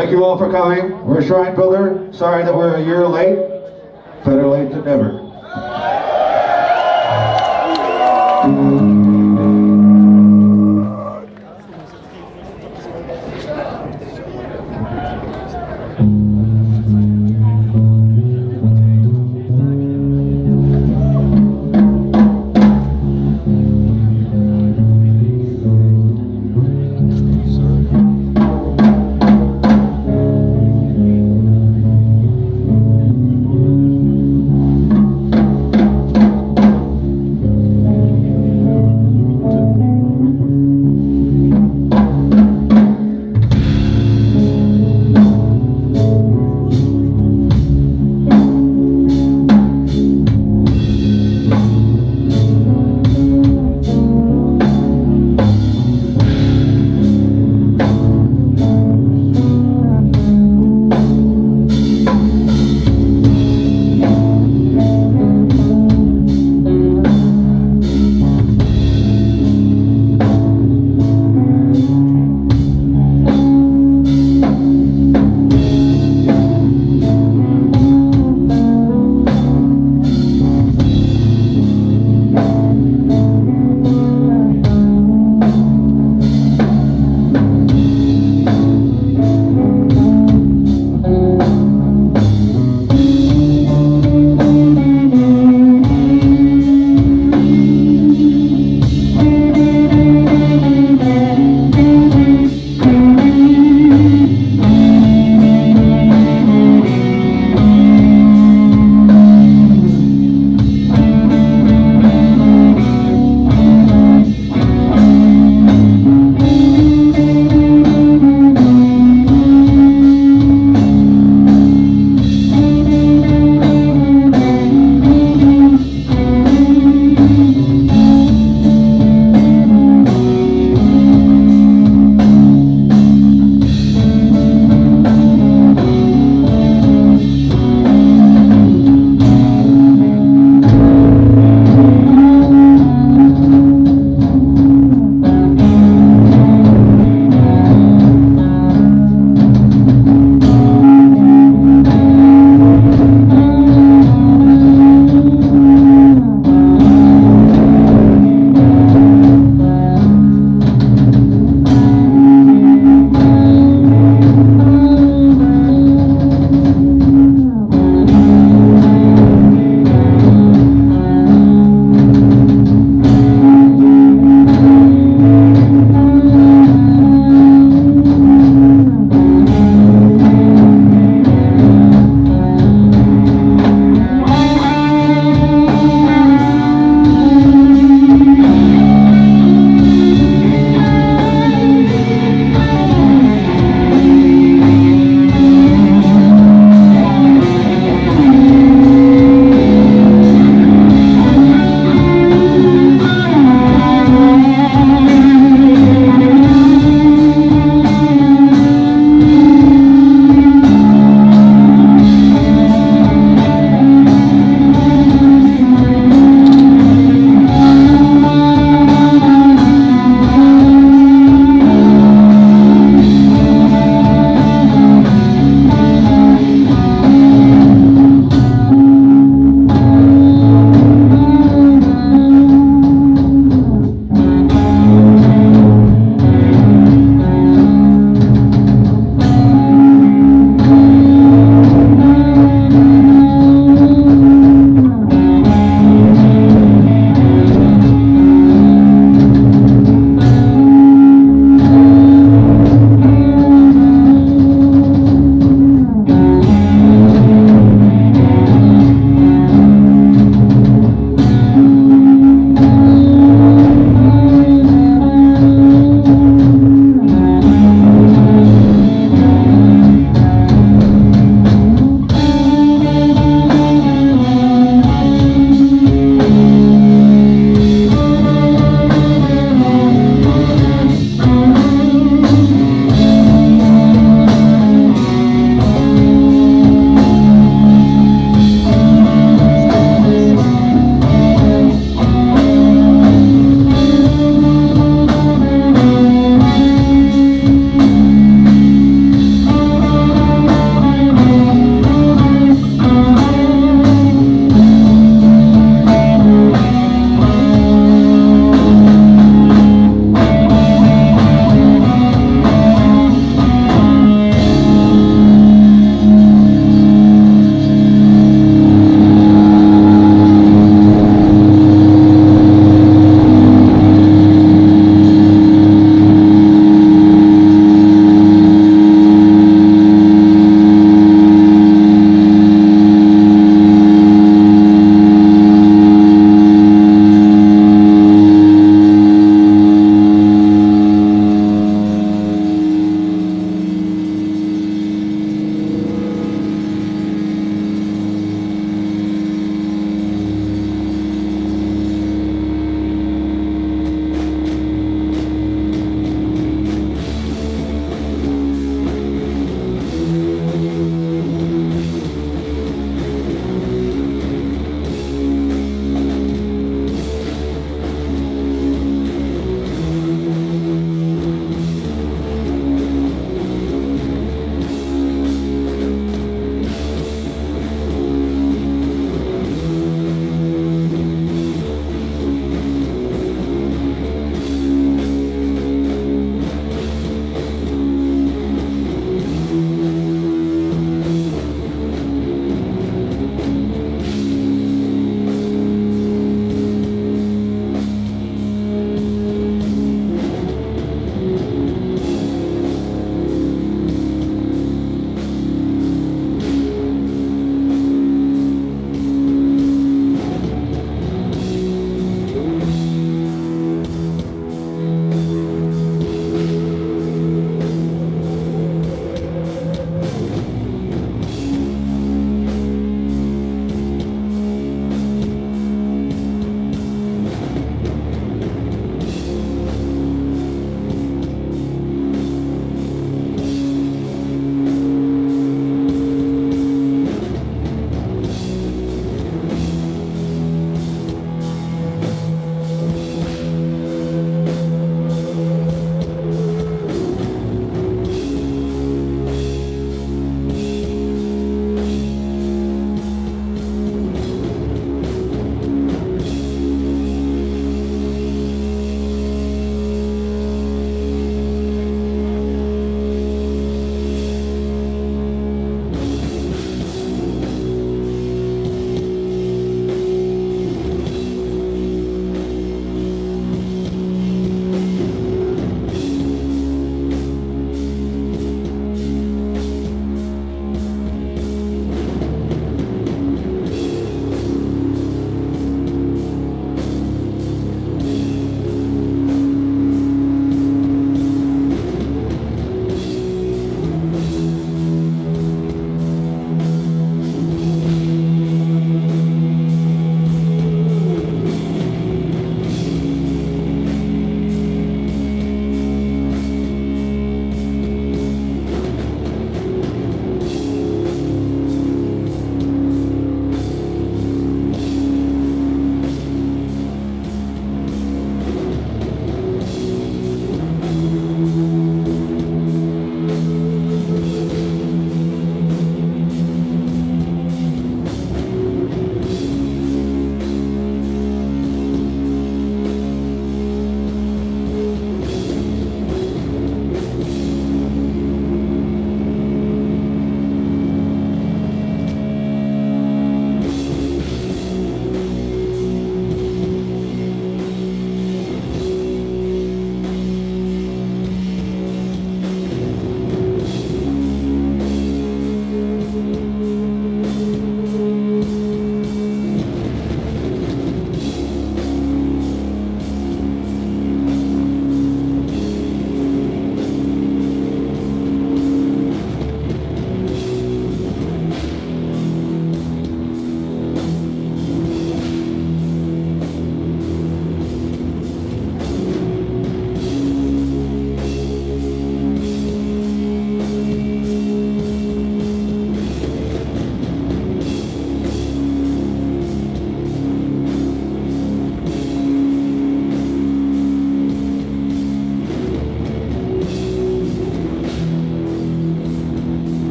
Thank you all for coming. We're Shrine Builder. Sorry that we're a year late. Better late than never.